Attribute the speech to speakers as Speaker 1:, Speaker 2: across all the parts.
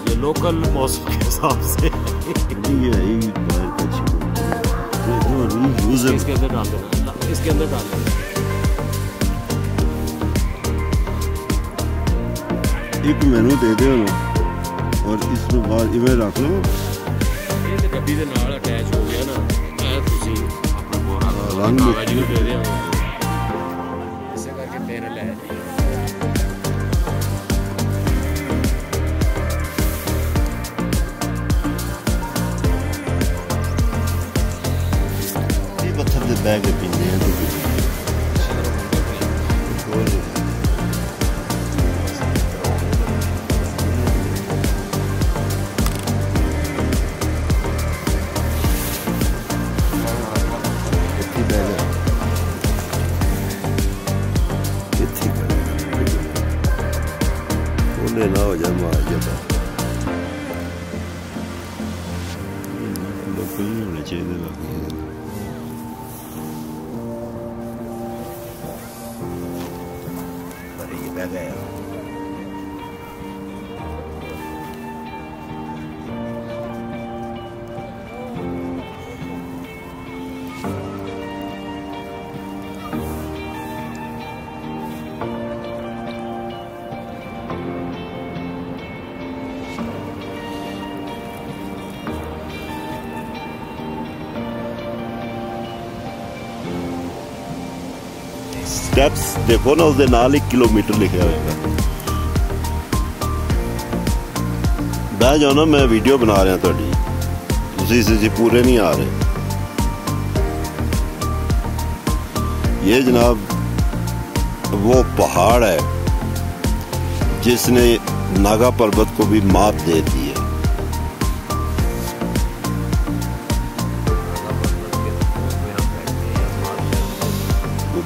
Speaker 1: ये लोकल मौसम के हिसाब से
Speaker 2: ये है ही बाहर का चिकन तो वो यूज
Speaker 1: इसके अंदर डाल देना इसके अंदर डाल देना
Speaker 2: एक मेनू दे दो ना और इसमें बाद इवें रख लो
Speaker 1: ਇਹ ਤੇ ਗੱਡੀ ਦੇ ਨਾਲ ਅਟੈਚ ਹੋ ਗਿਆ ਨਾ ਇਹ ਤੁਸੀਂ ਆਪਣਾ ਬੋਰਾ
Speaker 2: ਰੰਗ
Speaker 1: ਕਾਗਜ਼ ਨੂੰ ਦੇ
Speaker 2: bag with now. ਸਟੈਪਸ ਦੇਖੋ ਨਾ ਉਸਦੇ ਨਾਲ 1 ਕਿਲੋਮੀਟਰ ਲਿਖਿਆ ਹੋਏਗਾ ਬਹਿ ਜਾਓ ਨਾ ਮੈਂ ਵੀਡੀਓ ਬਣਾ ਰਿਹਾ ਤੁਹਾਡੀ ਤੁਸੀਂ ਇਸ ਜੀ ਪੂਰੇ ਨਹੀਂ ਆ ਰਹੇ ये जनाब वो पहाड़ है जिसने नागा पर्वत को भी मात दे दी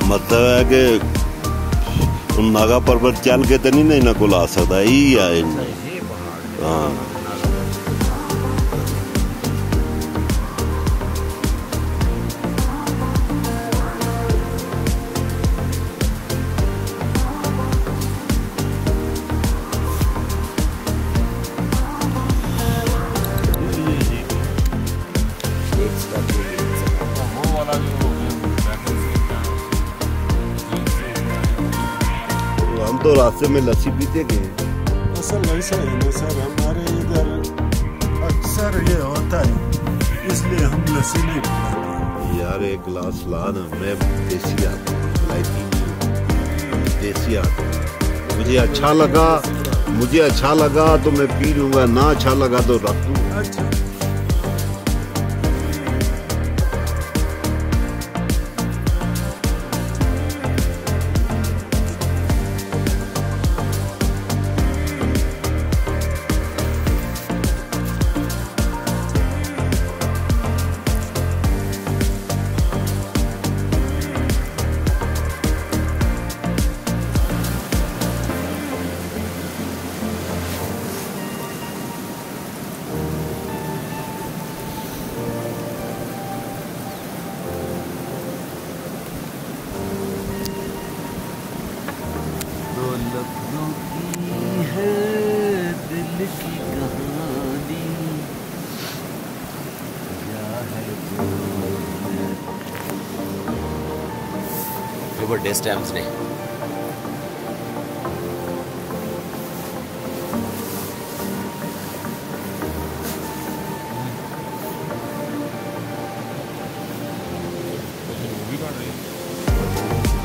Speaker 2: मतलब है कि नागा पर्वत चल के तो नहीं इन्होंने को
Speaker 1: आ सकता यही है हाँ
Speaker 2: It's तो रास्ते में लस्सी पीते गए
Speaker 3: असल ऐसा है ना सर हमारे इधर अक्सर ये होता है इसलिए हम लस्सी नहीं पिलाते
Speaker 2: यार एक गिलास ला ना मैं देसी आता इलायची देसी आता मुझे अच्छा लगा मुझे अच्छा लगा तो मैं पी लूँगा ना अच्छा लगा तो रख दूँगा।
Speaker 3: अच्छा।
Speaker 1: बर्थडे स्टैम्प्स ने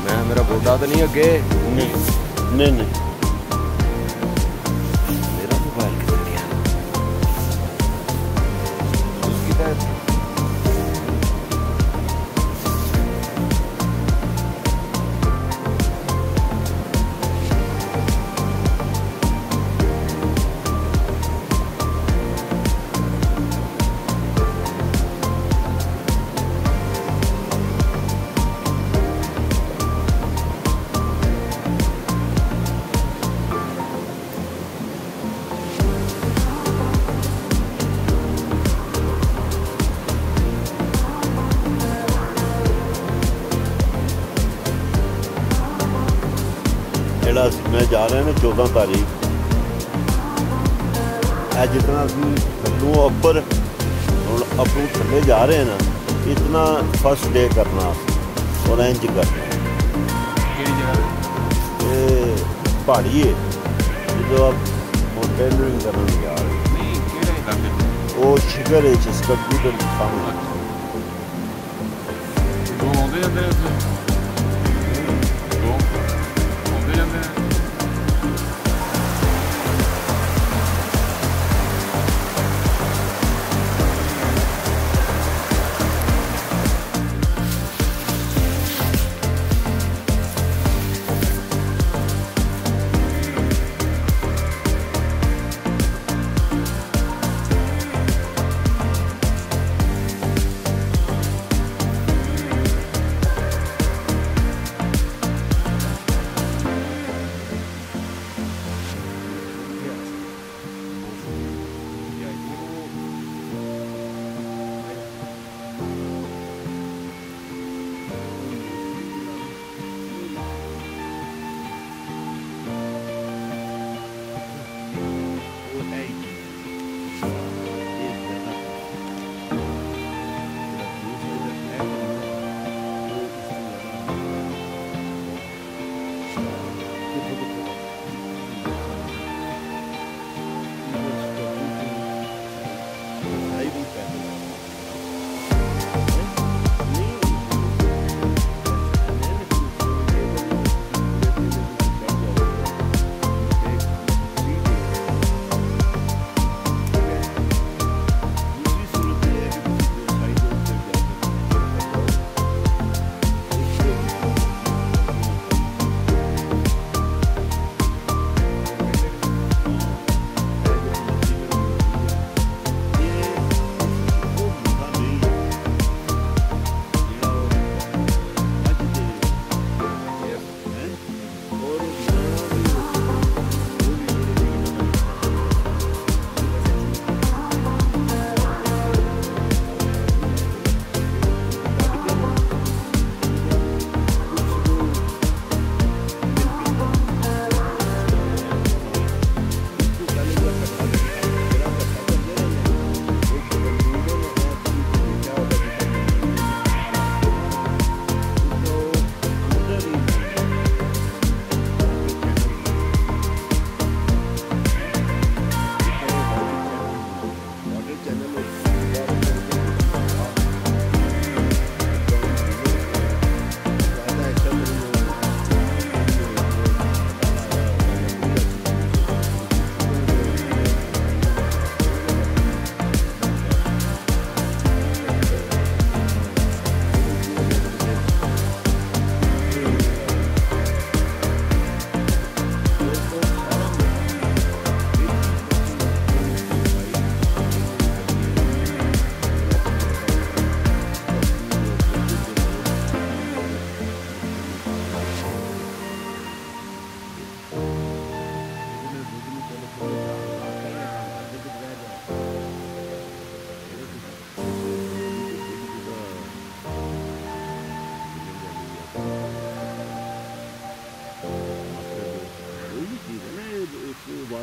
Speaker 1: मैं
Speaker 2: मेरा बोटा तो नहीं अगे
Speaker 4: नहीं नहीं, नहीं। ਜਿਹੜਾ ਅਸੀਂ ਮੈਂ ਜਾ ਰਿਹਾ ਨਾ 14 ਤਾਰੀਖ ਇਹ ਜਿਤਨਾ ਅਸੀਂ ਥੱਲੋਂ ਉੱਪਰ ਹੁਣ ਆਪੂ ਥੱਲੇ ਜਾ ਰਹੇ ਨਾ ਇਤਨਾ ਫਸਟ ਡੇ ਕਰਨਾ ਔਰ ਇੰਜ ਕਰਨਾ।
Speaker 2: ਕਿਹੜੀ ਜਗ੍ਹਾ
Speaker 4: ਇਹ ਜਦੋਂ ਆਪ ਮਾਊਂਟੇਨਰਿੰਗ ਕਰਨ ਜਾ ਰਹੇ
Speaker 2: ਨਹੀਂ ਕਿਹੜੇ ਇਲਾਕੇ
Speaker 4: ਉਹ ਸ਼ਿਖਰ ਹੈ ਜਿਸ ਕੰਪਿਊਟਰ ਸਾਹਮਣੇ
Speaker 2: ਦੋ ਆਉਂਦੇ ਜਾਂਦੇ ਨੇ ਉੱਥੇ?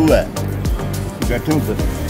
Speaker 2: तू है बैठे उधर